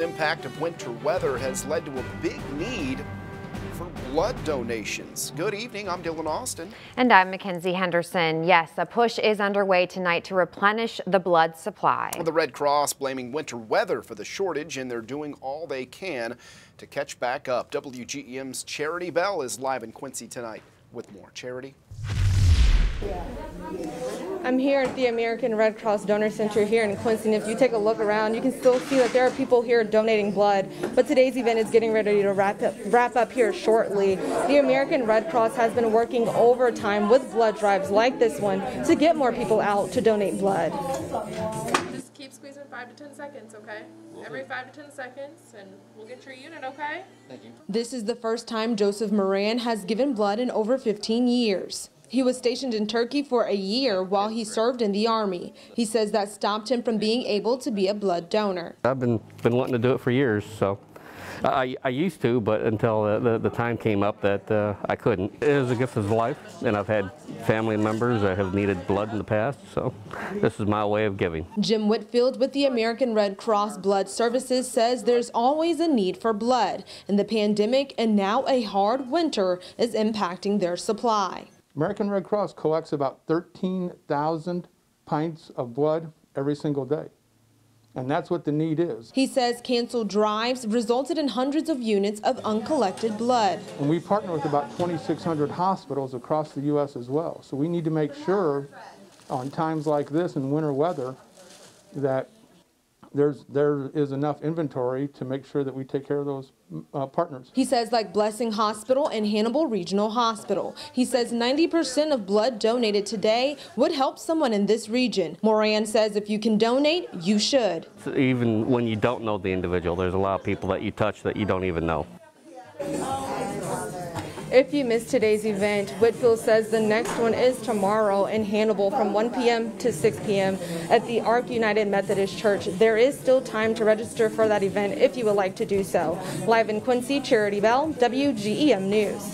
Impact of winter weather has led to a big need for blood donations. Good evening, I'm Dylan Austin. And I'm Mackenzie Henderson. Yes, a push is underway tonight to replenish the blood supply. The Red Cross blaming winter weather for the shortage, and they're doing all they can to catch back up. WGEM's Charity Bell is live in Quincy tonight with more. Charity? I'm here at the American Red Cross Donor Center here in Quincy, and if you take a look around, you can still see that there are people here donating blood. But today's event is getting ready to wrap up, wrap up here shortly. The American Red Cross has been working overtime with blood drives like this one to get more people out to donate blood. Just keep squeezing five to ten seconds, okay? Every five to ten seconds, and we'll get your unit, okay? Thank you. This is the first time Joseph Moran has given blood in over 15 years. He was stationed in Turkey for a year while he served in the Army. He says that stopped him from being able to be a blood donor. I've been, been wanting to do it for years, so I, I used to, but until the, the, the time came up that uh, I couldn't. It is a gift of life, and I've had family members that have needed blood in the past, so this is my way of giving. Jim Whitfield with the American Red Cross Blood Services says there's always a need for blood, and the pandemic and now a hard winter is impacting their supply. American Red Cross collects about 13,000 pints of blood every single day. And that's what the need is. He says canceled drives resulted in hundreds of units of uncollected blood. And we partner with about 2,600 hospitals across the U.S. as well. So we need to make sure on times like this in winter weather that there's, there is enough inventory to make sure that we take care of those uh, partners. He says like Blessing Hospital and Hannibal Regional Hospital. He says 90% of blood donated today would help someone in this region. Moran says if you can donate, you should. Even when you don't know the individual, there's a lot of people that you touch that you don't even know. If you missed today's event, Whitfield says the next one is tomorrow in Hannibal from 1 p.m. to 6 p.m. at the Ark United Methodist Church. There is still time to register for that event if you would like to do so. Live in Quincy, Charity Bell, WGEM News.